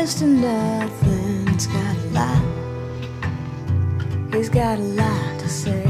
best to nothing. He's got a lot. He's got a lot to say.